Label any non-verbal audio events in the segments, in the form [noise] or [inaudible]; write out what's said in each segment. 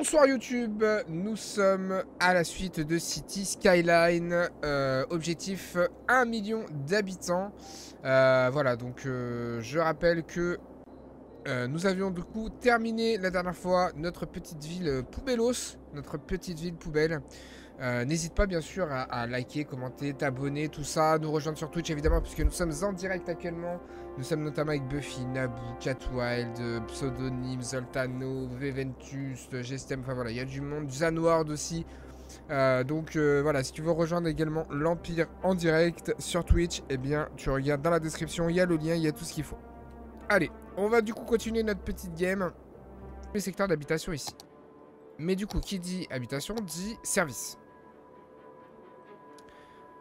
Bonsoir YouTube, nous sommes à la suite de City Skyline, euh, objectif 1 million d'habitants. Euh, voilà, donc euh, je rappelle que nous avions du coup terminé la dernière fois notre petite ville Poubellos, notre petite ville poubelle. N'hésite pas bien sûr à, liker, commenter, t'abonner, tout ça, nous rejoindre sur Twitch évidemment puisque nous sommes en direct actuellement. Nous sommes notamment avec Buffy, Naboo, Catwild, Pseudonyme, Zoltano, Veventus, Gestem, enfin voilà, il y a du monde, Zanward aussi. Euh, donc euh, voilà, si tu veux rejoindre également l'Empire en direct sur Twitch, eh bien tu regardes dans la description, il y a le lien, il y a tout ce qu'il faut. Allez, on va du coup continuer notre petite game. Le secteur d'habitation ici. Mais du coup, qui dit habitation dit service.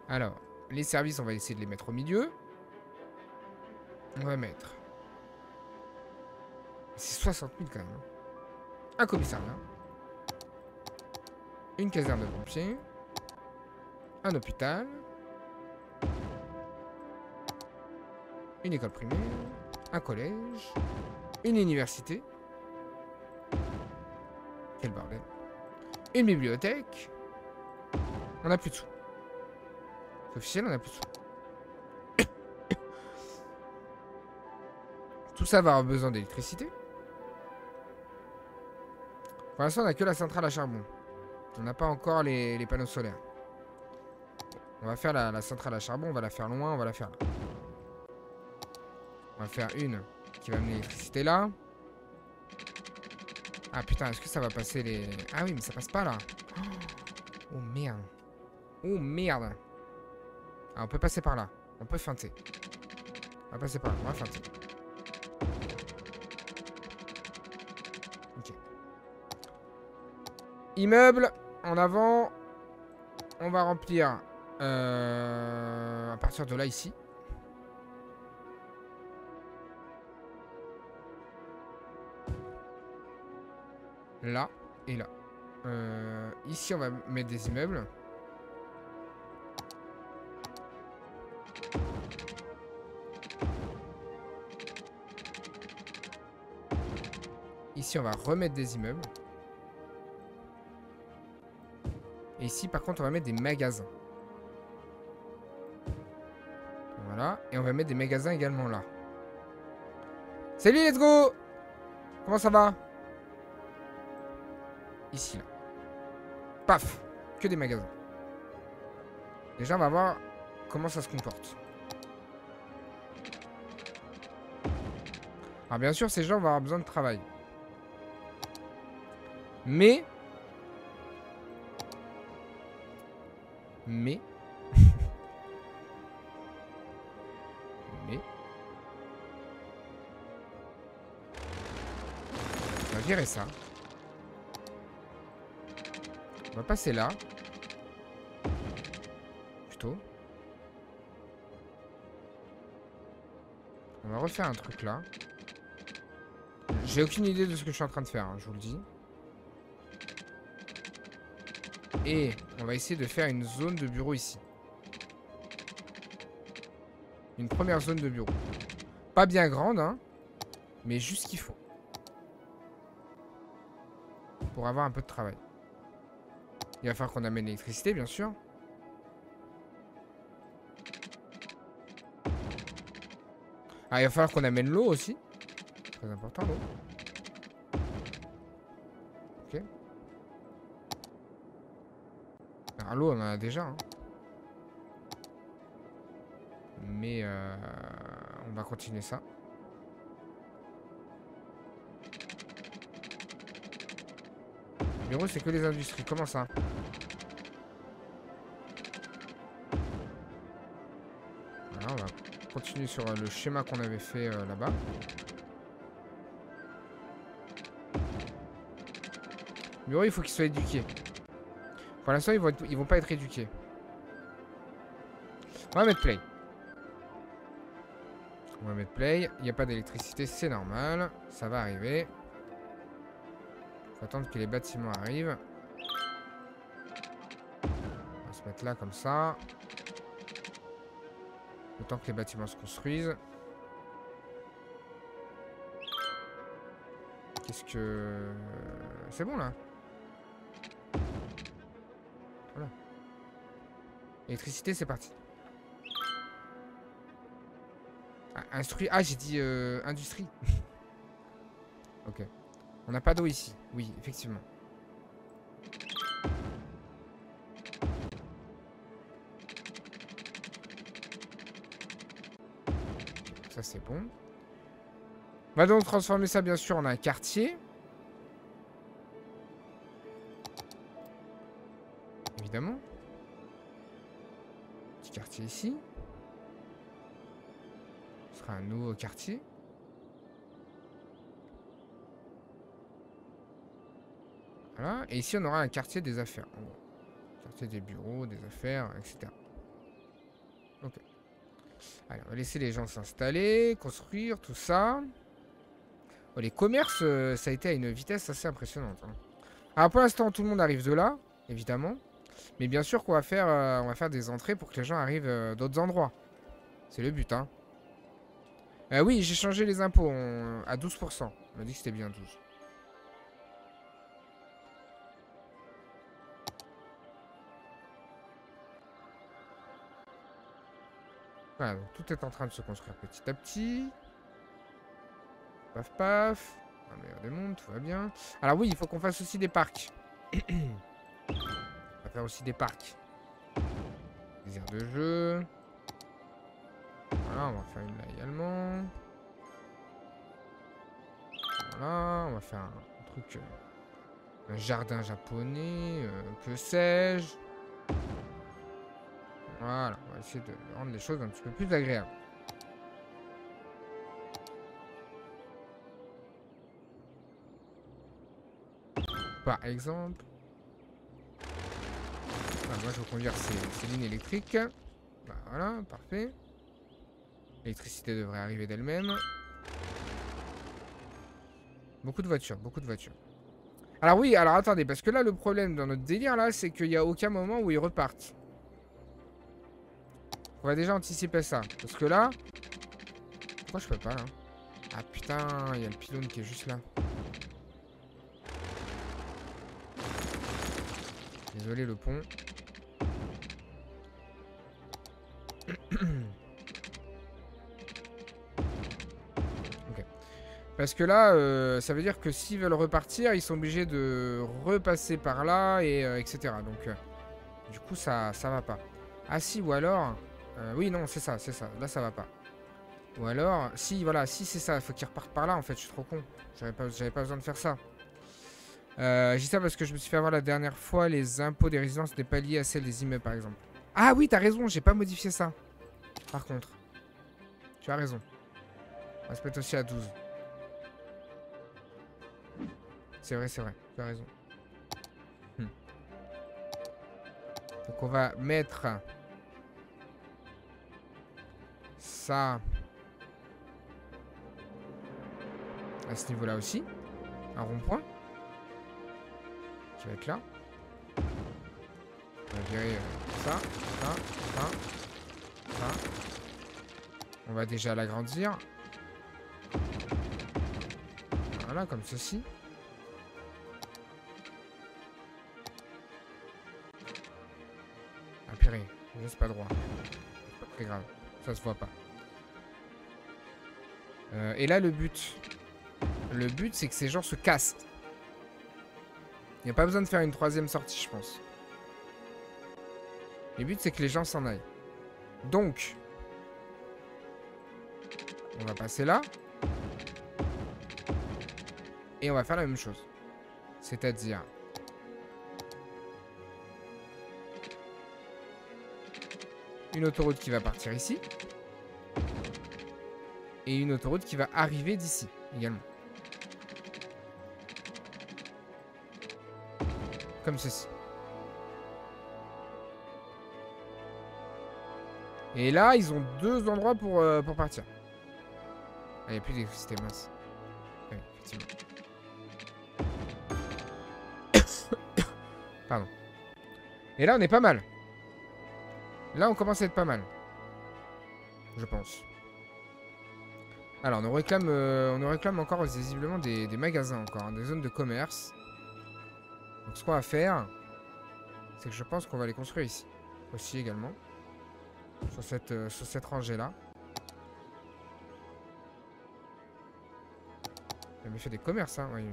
Alors, les services, on va essayer de les mettre au milieu. On va mettre... C'est 60 000 quand même. Hein. Un commissariat. Une caserne de pompiers. Un hôpital. Une école primaire. Un collège. Une université. Quel bordel. Une bibliothèque. On a plus de sous. Officiel, on a plus de Tout ça va avoir besoin d'électricité. Pour l'instant, on n'a que la centrale à charbon. On n'a pas encore les, panneaux solaires. On va faire la, centrale à charbon, on va la faire loin, on va la faire là. On va faire une qui va amener l'électricité là. Ah putain, est-ce que ça va passer les... Ah oui, mais ça passe pas là. Oh merde. Oh merde. Ah, on peut passer par là. On peut feinter. On va passer par là. On va feinter. Immeuble. En avant. On va remplir. Euh, à partir de là, ici. Là et là. Euh, ici, on va mettre des immeubles. Ici, on va remettre des immeubles. Et ici, par contre, on va mettre des magasins. Voilà. Et on va mettre des magasins également là. Salut, let's go Comment ça va? Ici, là. Paf Que des magasins. Déjà, on va voir comment ça se comporte. Alors bien sûr, ces gens vont avoir besoin de travail. Mais... Mais... Mais... On va virer ça. On va passer là. Plutôt. On va refaire un truc là. J'ai aucune idée de ce que je suis en train de faire, hein, je vous le dis. Et on va essayer de faire une zone de bureau ici. Une première zone de bureau. Pas bien grande, hein. Mais juste ce qu'il faut. Pour avoir un peu de travail. Il va falloir qu'on amène l'électricité, bien sûr. Ah, il va falloir qu'on amène l'eau aussi. Très important, l'eau. Alors, l'eau, on en a déjà. Hein. Mais euh, on va continuer ça. Bureau, c'est que les industries. Comment ça? Voilà, on va continuer sur le schéma qu'on avait fait euh, là-bas. Bureau, il faut qu'il soit éduqué. Pour l'instant, ils vont, vont pas être éduqués. On va mettre play. On va mettre play. Il n'y a pas d'électricité, c'est normal. Ça va arriver. Faut attendre que les bâtiments arrivent. On va se mettre là comme ça. Le que les bâtiments se construisent. Qu'est-ce que... C'est bon là Électricité, c'est parti. Ah, ah j'ai dit euh, industrie. [laughs] ok. On n'a pas d'eau ici. Oui, effectivement. Ça, c'est bon. On va donc transformer ça, bien sûr, en un quartier. Ici. Ce sera un nouveau quartier. Voilà. Et ici, on aura un quartier des affaires. Quartier des bureaux, des affaires, etc. Ok. Allez, on va laisser les gens s'installer, construire, tout ça. les commerces, euh, ça a été à une vitesse assez impressionnante. Hein. Alors pour l'instant, tout le monde arrive de là, évidemment. Mais bien sûr qu'on va faire, euh, va faire des entrées pour que les gens arrivent euh, d'autres endroits. C'est le but, hein. oui, j'ai changé les impôts à 12%. On m'a dit que c'était bien 12. Voilà, donc tout est en train de se construire petit à petit. Paf paf. Un meilleur des mondes, tout va bien. Alors oui, il faut qu'on fasse aussi des parcs. [clears throat] aussi des parcs. Des aires de jeu. Voilà, on va faire une là également. Voilà, on va faire un, truc... Euh, un jardin japonais, euh, que sais-je. Voilà, on va essayer de rendre les choses un petit peu plus agréables. Par exemple... Moi je veux conduire ces, lignes électriques. Bah, voilà, parfait. L'électricité devrait arriver d'elle-même. Beaucoup de voitures, beaucoup de voitures. Alors oui, alors attendez, parce que là le problème dans notre délire là, c'est qu'il n'y a aucun moment où ils repartent. On va déjà anticiper ça. Parce que là... Pourquoi je peux pas là Ah putain, il y a le pylône qui est juste là. Désolé le pont. Parce que là, euh, ça veut dire que s'ils veulent repartir, ils sont obligés de repasser par là, et euh, etc. Donc, euh, du coup, ça, ça va pas. Ah si, ou alors... Oui, non, c'est ça, c'est ça. Là, ça va pas. Ou alors, si, voilà, si c'est ça, faut qu'il reparte par là, en fait, je suis trop con. J'avais pas, besoin de faire ça. J'ai ça parce que je me suis fait avoir la dernière fois, les impôts des résidences n'étaient pas liés à celles des immeubles, par exemple. Ah oui, t'as raison, j'ai pas modifié ça. Par contre. Tu as raison. On va se mettre aussi à 12. C'est vrai, c'est vrai, tu as raison. Hmm. Donc on va mettre ça à ce niveau-là aussi. Un rond-point qui va être là. On va virer ça, ça, ça, ça. On va déjà l'agrandir. Voilà, comme ceci. C'est pas droit. Pas très grave, ça se voit pas. Euh, et là, le but. Le but, c'est que ces gens se cassent. Il n'y a pas besoin de faire une troisième sortie, je pense. Le but, c'est que les gens s'en aillent. Donc, on va passer là. Et on va faire la même chose. C'est-à-dire... Une autoroute qui va partir ici et une autoroute qui va arriver d'ici également. Comme ceci. Et là, ils ont deux endroits pour, euh, pour partir. Ah, il n'y a plus d'électricité, mince. Oui, effectivement. [coughs] Pardon. Et là, on est pas mal. Là, on commence à être pas mal. Je pense. Alors, on nous réclame, euh, on réclame encore visiblement des, magasins encore, hein, des zones de commerce. Donc, ce qu'on va faire, c'est que je pense qu'on va les construire ici. Aussi également. Sur cette, euh, sur cette rangée-là. Il fait des commerces, hein. Oui.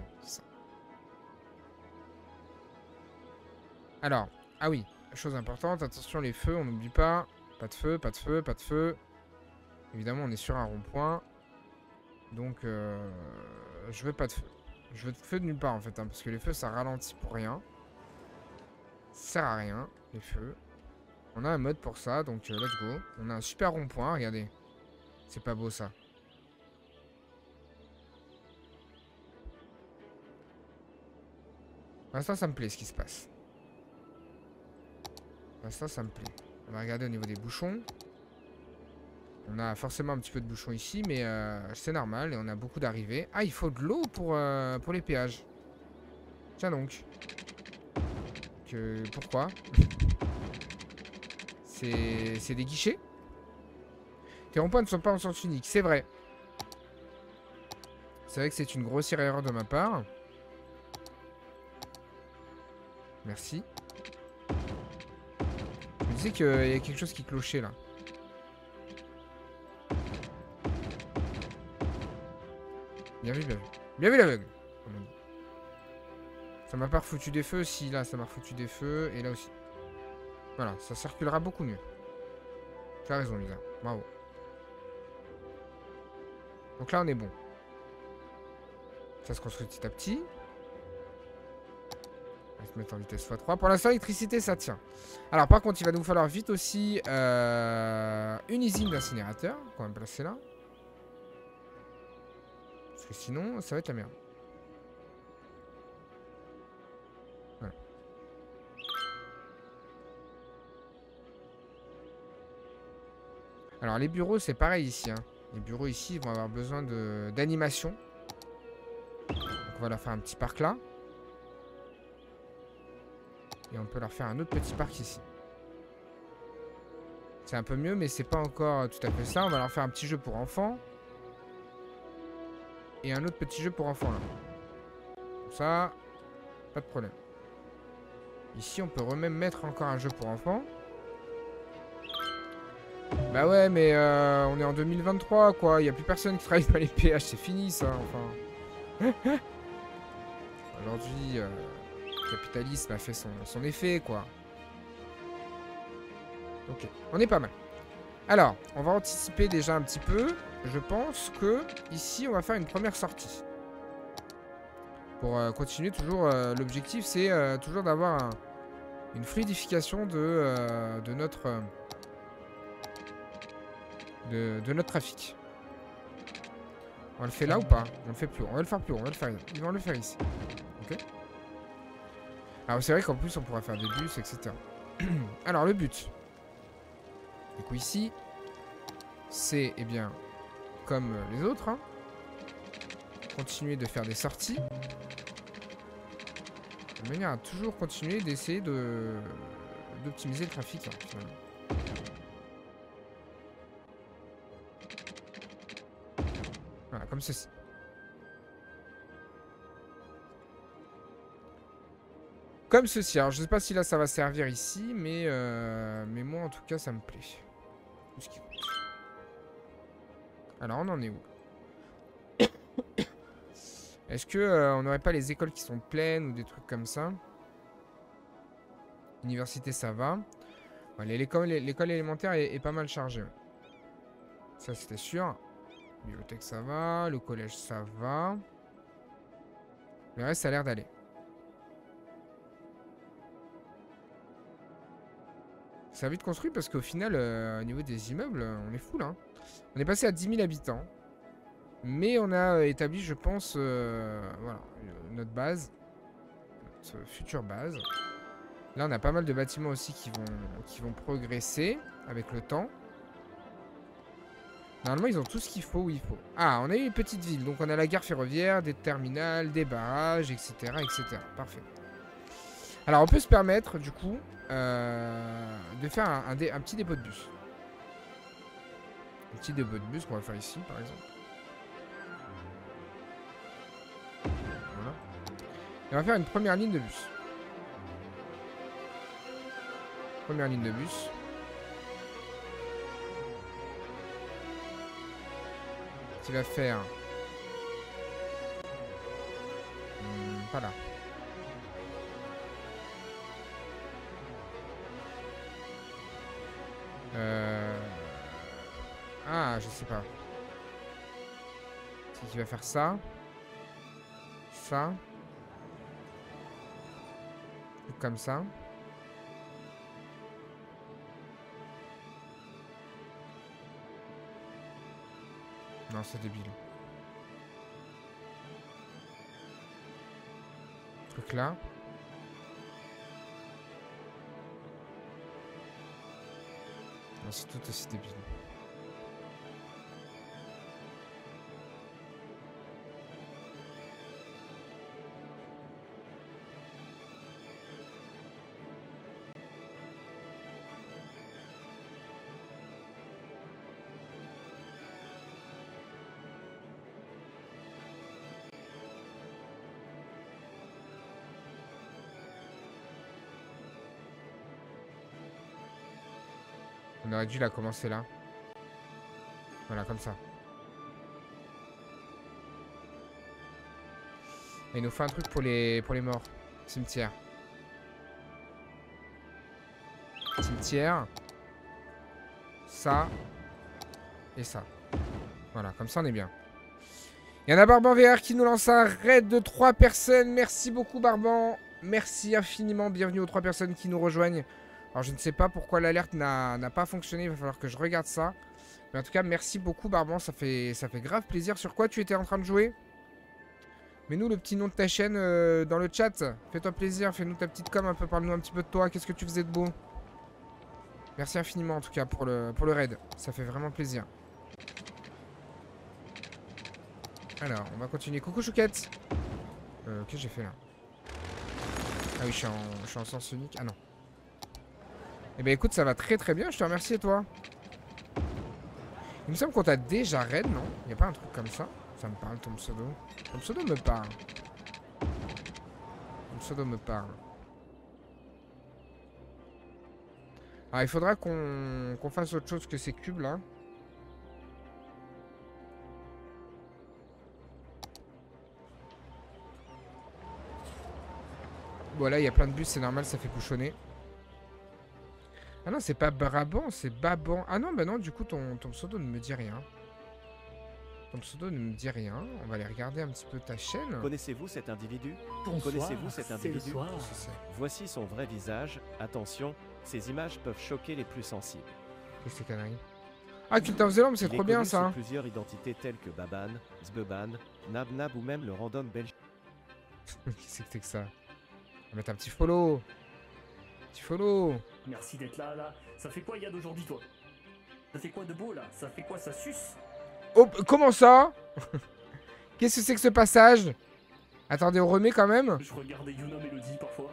Alors, ah oui, chose importante, attention les feux, on n'oublie pas. Pas de feu, pas de feu, pas de feu. Évidemment, on est sur un rond-point. Donc, euh, je veux pas de feu. Je veux de feu de nulle part, en fait. Hein, parce que les feux, ça ralentit pour rien. Ça sert à rien, les feux. On a un mode pour ça, donc euh, let's go. On a un super rond-point, regardez. C'est pas beau, ça. Pour l'instant, ça me plaît, ce qui se passe. Pour l'instant, ça me plaît. On va regarder au niveau des bouchons. On a forcément un petit peu de bouchons ici, mais euh, c'est normal. Et on a beaucoup d'arrivées. Ah, il faut de l'eau pour, euh, pour les péages. Tiens donc. Que, pourquoi? [laughs] C'est des guichets? Tes ronds-points ne sont pas en sens unique, c'est vrai. C'est vrai que c'est une grossière erreur de ma part. Merci. Qu'il y a quelque chose qui clochait là. Bien vu, bien vu. Bien vu l'aveugle. Ça m'a pas refoutu des feux. Si, là, ça m'a refoutu des feux. Et là aussi. Voilà, ça circulera beaucoup mieux. Tu as raison, Lisa. Bravo. Donc là, on est bon. Ça se construit petit à petit. Mettre en vitesse x3. Pour l'instant, l'électricité, ça tient. Alors, par contre, il va nous falloir vite aussi euh, une usine d'incinérateur. Qu'on va placer là. Parce que sinon, ça va être la merde. Alors les bureaux c'est pareil ici. Hein. Les bureaux ici vont avoir besoin d'animation. on va leur faire un petit parc là. Et on peut leur faire un autre petit parc ici. C'est un peu mieux mais c'est pas encore tout à fait ça. On va leur faire un petit jeu pour enfants. Et un autre petit jeu pour enfants là. ça, pas de problème. Ici, on peut même mettre encore un jeu pour enfants. Bah ouais, mais euh, on est en 2023, quoi. Il a plus personne qui travaille pas les PH, c'est fini, ça, enfin. [laughs] Aujourd'hui, euh, capitalisme a fait son, effet, quoi. Ok, on est pas mal. Alors, on va anticiper déjà un petit peu. Je pense que ici, on va faire une première sortie. Pour euh, continuer, toujours, euh, l'objectif, c'est euh, toujours d'avoir une fluidification de, notre de, notre trafic. On le fait là ou pas? On le fait plus. On va le faire plus. On va le faire, Ils vont le faire ici. Ok? Alors, c'est vrai qu'en plus, on pourra faire des bus, etc. [clears throat] Alors, le but. Du coup, ici, c'est, eh bien, comme les autres, hein, continuer de faire des sorties. De manière à toujours continuer d'essayer de d'optimiser le trafic, hein, Voilà, comme ceci. Comme ceci. Alors, je sais pas si là, ça va servir ici, mais, euh, mais moi, en tout cas, ça me plaît. Alors, on en est où [coughs] Est-ce que euh, on n'aurait pas les écoles qui sont pleines ou des trucs comme ça? Université, ça va. L'école élémentaire est, pas mal chargée. Ça, c'était sûr. Bibliothèque, ça va. Le collège, ça va. Le reste, ça a l'air d'aller. Ça a vite construit parce qu'au final, euh, au niveau des immeubles, on est fou là. Hein. On est passé à 10 000 habitants. Mais on a euh, établi, je pense, euh, voilà, notre base. Notre future base. Là, on a pas mal de bâtiments aussi qui vont, progresser avec le temps. Normalement, ils ont tout ce qu'il faut où il faut. Ah, on a eu une petite ville. Donc, on a la gare ferroviaire, des terminales, des barrages, etc. etc. Parfait. Alors, on peut se permettre, du coup, euh, de faire un, petit dépôt de bus. Un petit dépôt de bus qu'on va faire ici, par exemple. Voilà. Et on va faire une première ligne de bus. Première ligne de bus. Qui va faire... Hmm, pas là. Euh... Ah, je sais pas. C'est qui va faire ça. Ça. Comme ça. Non, c'est débile. Truc là. C'est tout aussi débile. Aurait dû la commencer là. Voilà, comme ça. Il nous fait un truc pour les, pour les morts. Cimetière. Cimetière. Ça. Et ça. Voilà, comme ça on est bien. Il y en a Barban VR qui nous lance un raid de 3 personnes. Merci beaucoup Barban. Merci infiniment. Bienvenue aux 3 personnes qui nous rejoignent. Alors je ne sais pas pourquoi l'alerte n'a pas fonctionné, il va falloir que je regarde ça. Mais en tout cas, merci beaucoup Barban, ça fait, ça fait grave plaisir. Sur quoi tu étais en train de jouer? Mets-nous le petit nom de ta chaîne euh, dans le chat. Fais-toi plaisir, fais-nous ta petite com un peu, parle-nous un petit peu de toi. Qu'est-ce que tu faisais de beau? Merci infiniment en tout cas pour le, pour le raid. Ça fait vraiment plaisir. Alors, on va continuer. Coucou Chouquette euh, Qu'est-ce que j'ai fait là? Ah oui, je suis, en, je suis en sens unique. Ah non. Eh ben écoute, ça va très très bien, je te remercie toi? Il me semble qu'on t'a déjà raid, non? Il a pas un truc comme ça? Ça me parle ton pseudo. Ton pseudo me parle. Ton pseudo me parle. Ah, il faudra qu'on fasse autre chose que ces cubes là. Voilà, il y a plein de bus, c'est normal, ça fait bouchonner. Ah non, c'est pas Brabant, c'est Baban. Ah non, bah non, du coup, ton, ton pseudo ne me dit rien. Ton pseudo ne me dit rien. On va aller regarder un petit peu ta chaîne. Connaissez-vous cet individu? Connaissez-vous cet individu? Voici son vrai visage. Attention, ces images peuvent choquer les plus sensibles. Qu'est-ce que c'est Ah, Cult of the Lamb, c'est trop bien ça. Hein. plusieurs identités telles que Baban, Zbeban, Nabnab ou même le random belge. [laughs] Qu'est-ce que c'est que ça? On va mettre un petit follow. Petit follow. Merci d'être là, là. Ça fait quoi, Yad, aujourd'hui, toi? Ça fait quoi de beau, là? Ça fait quoi Ça suce? Oh, comment ça? [laughs] Qu'est-ce que c'est que ce passage? Attendez, on remet quand même Je regardais Yuna Melody parfois.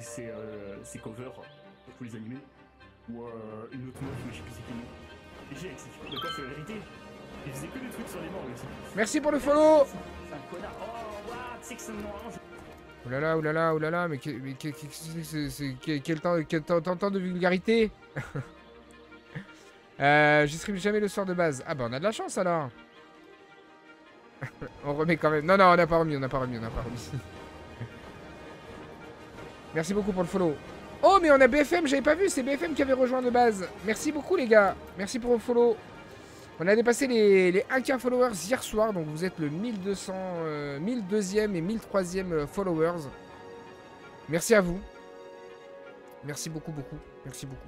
C'est euh, cover pour les animés. Ou euh, une autre meuf, mais je sais plus c'est qui. J'ai de quoi c'est la vérité? Il faisait que des trucs sur les morts aussi. Merci pour le follow C'est un connard. Oh, que c'est Oulala, oulala, oulala, mais, quel temps, temps, de vulgarité [laughs] euh, stream jamais le soir de base. Ah bah on a de la chance alors [laughs] On remet quand même. Non, non, on n'a pas remis, on n'a pas remis, on n'a pas remis. [laughs] Merci beaucoup pour le follow. Oh, mais on a BFM, j'avais pas vu, c'est BFM qui avait rejoint de base. Merci beaucoup les gars, merci pour le follow. On a dépassé les, les 1K followers hier soir, donc vous êtes le 1200, 1002e et 1003e euh, followers. Merci à vous. Merci beaucoup, beaucoup. Merci beaucoup.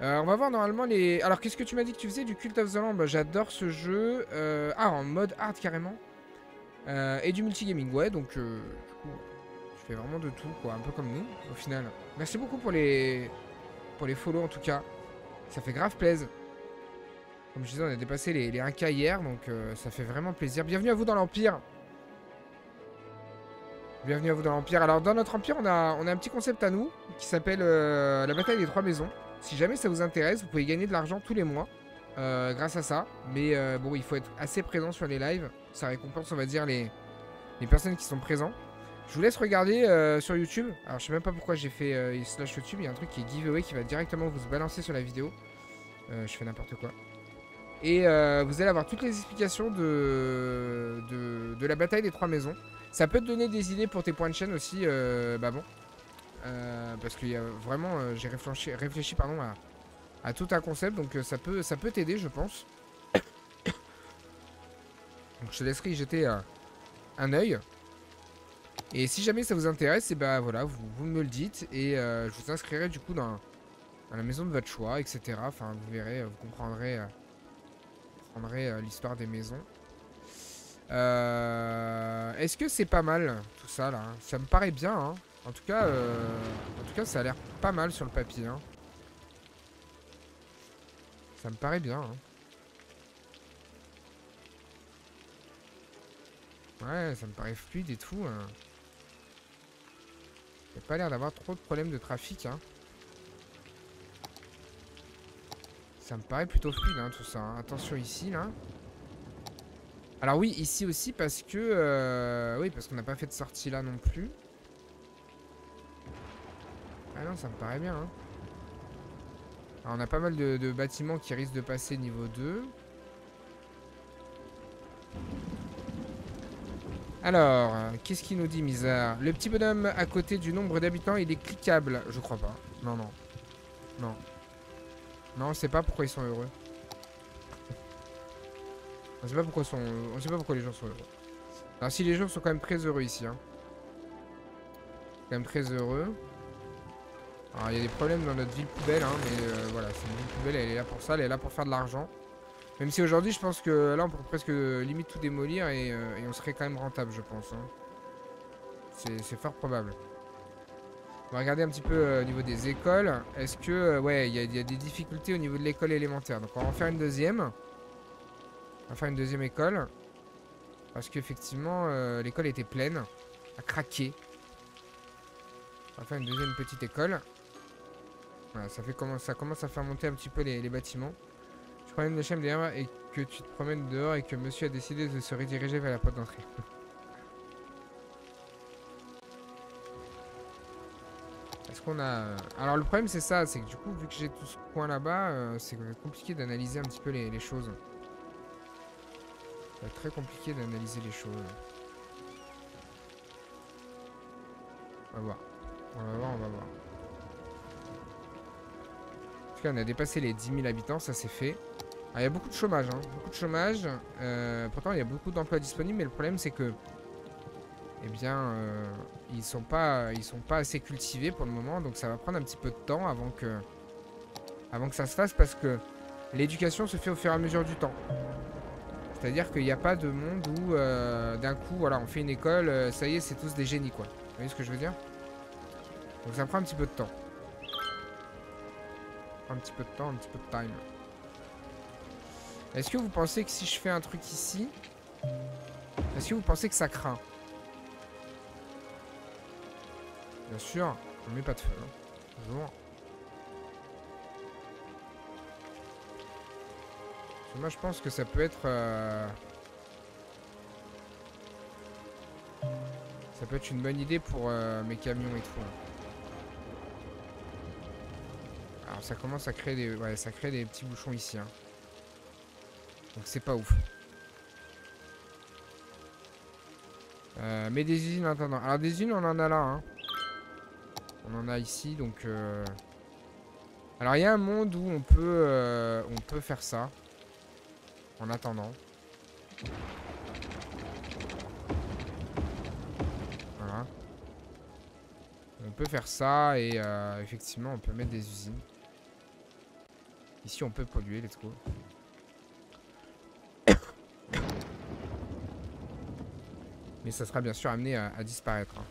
Euh, on va voir normalement les... Alors, qu'est-ce que tu m'as dit que tu faisais du Cult of the Lamb? J'adore ce jeu. Euh, ah, en mode hard carrément. et du multigaming, ouais, donc... du coup, je fais vraiment de tout, quoi. Un peu comme nous, au final. Merci beaucoup pour les... Pour les follow, en tout cas. Ça fait grave plaisir. Comme je disais, on a dépassé les, 1K hier, donc euh, ça fait vraiment plaisir. Bienvenue à vous dans l'Empire. Bienvenue à vous dans l'Empire. Alors, dans notre Empire, on a, on a un petit concept à nous qui s'appelle euh, la bataille des trois maisons. Si jamais ça vous intéresse, vous pouvez gagner de l'argent tous les mois euh, grâce à ça. Mais bon, il faut être assez présent sur les lives. Ça récompense, on va dire, les, les personnes qui sont présentes. Je vous laisse regarder sur YouTube. Alors, je sais même pas pourquoi j'ai fait slash YouTube. Il y a un truc qui est giveaway qui va directement vous balancer sur la vidéo. Je fais n'importe quoi. Et vous allez avoir toutes les explications de, de, la bataille des trois maisons. Ça peut te donner des idées pour tes points de chaîne aussi, bah bon. parce que y a vraiment, j'ai réfléchi, réfléchi pardon, à, à, tout un concept, donc ça peut ça peut t'aider, je pense. [coughs] donc je te laisserai y jeter un œil. Et si jamais ça vous intéresse, et eh bah voilà, vous, me le dites et euh, je vous inscrirai du coup dans, la maison de votre choix, etc. Enfin, vous verrez, vous comprendrez, euh, euh, l'histoire des maisons. Est-ce que c'est pas mal tout ça là Ça me paraît bien. Hein. En tout cas, en tout cas, ça a l'air pas mal sur le papier. Hein. Ça me paraît bien. Hein. Ouais, ça me paraît fluide et tout. Hein. Il n'y a pas l'air d'avoir trop de problèmes de trafic. Hein. Ça me paraît plutôt fluide hein, tout ça. Hein. Attention ici là. Alors oui, ici aussi parce que... Euh, oui, parce qu'on n'a pas fait de sortie là non plus. Ah non, ça me paraît bien. Alors, on a pas mal de, de bâtiments qui risquent de passer niveau 2. Alors, qu'est-ce qu'il nous dit, Misère? Le petit bonhomme à côté du nombre d'habitants, il est cliquable. Je crois pas. Non, non. Non. Non, on sait pas pourquoi ils sont heureux. On sait pas pourquoi, sont... on sait pas pourquoi les gens sont heureux. Alors si les gens sont quand même très heureux ici. Hein. Quand même très heureux. Alors il y a des problèmes dans notre ville poubelle, hein, mais euh, voilà, c'est une ville poubelle, elle est là pour ça, elle est là pour faire de l'argent. Même si aujourd'hui, je pense que là, on pourrait presque limite tout démolir et, euh, on serait quand même rentable, je pense. Hein. C'est fort probable. On va regarder un petit peu euh, au niveau des écoles. Est-ce que... Euh, ouais, il y, a des difficultés au niveau de l'école élémentaire? Donc on va en faire une deuxième. On va faire une deuxième école. Parce qu'effectivement, l'école était pleine. A craqué. On va faire une deuxième petite école. Voilà, ça, fait, ça commence à faire monter un petit peu les bâtiments problème de chaîne derrière et que tu te promènes dehors et que monsieur a décidé de se rediriger vers la porte d'entrée. [laughs] Est-ce qu'on a... Alors le problème c'est ça, c'est que du coup vu que j'ai tout ce coin là-bas, euh, c'est compliqué d'analyser un petit peu les, choses. C'est très compliqué d'analyser les choses. On va voir. On va voir, on va voir. En tout cas, on a dépassé les 10 000 habitants, ça c'est fait. Il y a beaucoup de chômage, hein. beaucoup de chômage. Euh, pourtant, il y a beaucoup d'emplois disponibles, mais le problème, c'est que, eh bien, euh, ils sont pas, sont pas assez cultivés pour le moment, donc ça va prendre un petit peu de temps avant que, ça se fasse, parce que l'éducation se fait au fur et à mesure du temps. C'est-à-dire qu'il n'y a pas de monde où, euh, d'un coup, voilà, on fait une école, ça y est, c'est tous des génies, quoi. Vous voyez ce que je veux dire? Donc ça prend un petit peu de temps. Un petit peu de temps, un petit peu de time. Est-ce que vous pensez que si je fais un truc ici, est-ce que vous pensez que ça craint? Bien sûr, on met pas de feu. Hein. Bonjour. Moi je pense que ça peut être... Euh, ça peut être une bonne idée pour euh, mes camions et tout. Hein. Alors ça commence à créer des... Ouais, ça crée des petits bouchons ici. Hein. Donc c'est pas ouf. Euh, mais des usines en. Alors des usines on en a là. Hein. On en a ici donc... Euh... Alors il y a un monde où on peut, euh, on peut faire ça. En attendant. Voilà. On peut faire ça et euh, effectivement on peut mettre des usines. Ici on peut polluer, let's go. [coughs] Mais ça sera bien sûr amené à, disparaître. Hein.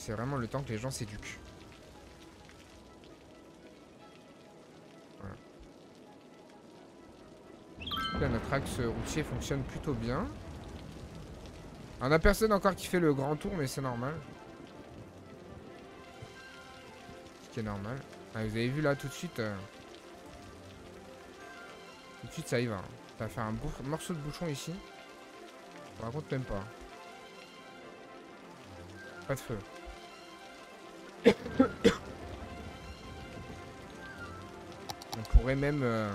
C'est vraiment le temps que les gens s'éduquent. Voilà. Là, notre axe routier fonctionne plutôt bien. On a personne encore qui fait le grand tour, mais c'est normal. Ce qui est normal. Ah, vous avez vu là tout de suite. Euh, tout de suite ça y va. Ça va faire un morceau de bouchon ici. On raconte même pas. pas de feu. On pourrait même... Euh,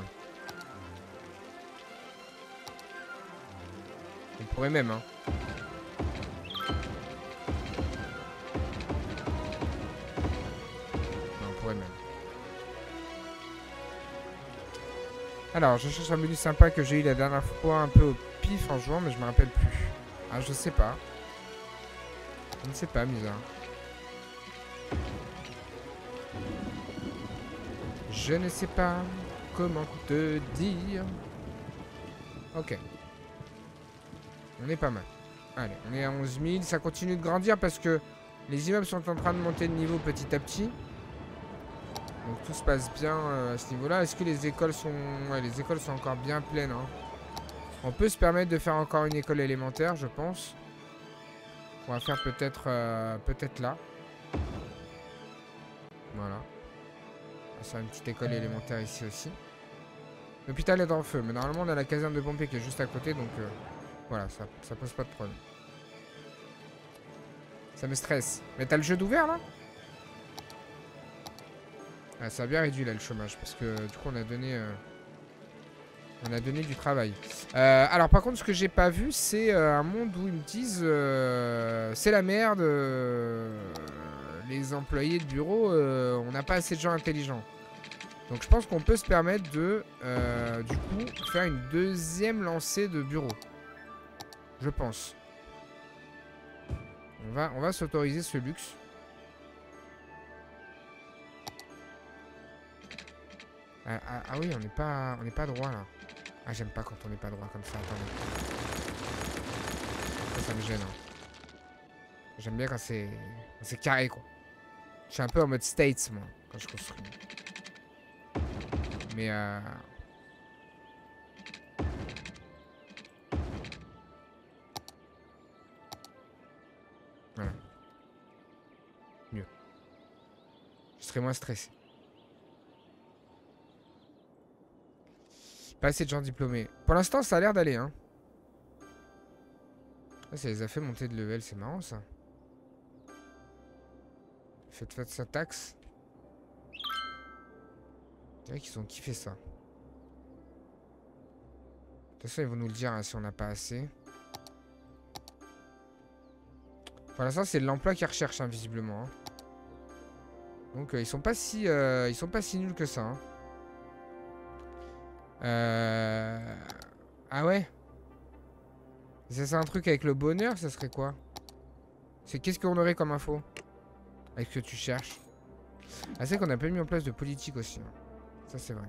on pourrait même, hein. on pourrait même. Alors, je cherche un menu sympa que j'ai eu la dernière fois un peu au pif en jouant, mais je me rappelle plus. Ah, je sais pas. Je ne sais pas, bizarre. Je ne sais pas comment te dire. Ok. On est pas mal. Allez, on est à 11 000. Ça continue de grandir parce que les immeubles sont en train de monter de niveau petit à petit. Donc tout se passe bien euh, à ce niveau-là. Est-ce que les écoles sont... Ouais, les écoles sont encore bien pleines. Hein? On peut se permettre de faire encore une école élémentaire, je pense. On va faire peut-être euh, peut-être là. Voilà. Va faire une petite école élémentaire ici aussi. L'hôpital est dans le feu, mais normalement on a la caserne de pompiers qui est juste à côté, donc euh, voilà, ça, ça pose pas de problème. Ça me stresse. Mais t'as le jeu d'ouvert là? Ah, Ça a bien réduit là le chômage, parce que du coup on a donné... Euh, on a donné du travail. Euh, alors par contre, ce que j'ai pas vu, c'est euh, un monde où ils me disent euh, c'est la merde. les employés de bureau, on n'a pas assez de gens intelligents. Donc je pense qu'on peut se permettre de, du coup, faire une deuxième lancée de bureau. Je pense. On va, on va s'autoriser ce luxe. Ah, ah, ah oui, on n'est pas, on pas droit là. Ah, j'aime pas quand on n'est pas droit comme ça. Attendez. Ça, ça me gêne. Hein. J'aime bien quand c'est c'est carré, quoi. Je suis un peu en mode States, moi, quand je construis. Mais, euh... Voilà. Mieux. Je serais moins stressé. Pas assez de gens diplômés. Pour l'instant, ça a l'air d'aller, hein. Ah, ça les a fait monter de level, c'est marrant, ça. Faites, faites sa taxe. C'est vrai qu'ils ont kiffé ça. De toute façon, ils vont nous le dire hein, si on n'a pas assez. Pour l'instant, c'est l'emploi qu'ils recherchent, hein, visiblement. Hein. Donc, euh, ils sont pas si, euh, ils sont pas si nuls que ça. Hein. Euh... Ah ouais Ça c'est un truc avec le bonheur, ça serait quoi? C'est qu'est-ce qu'on aurait comme info? Avec ce que tu cherches? Ah c'est qu'on a pas mis en place de politique aussi. Hein. Ça c'est vrai.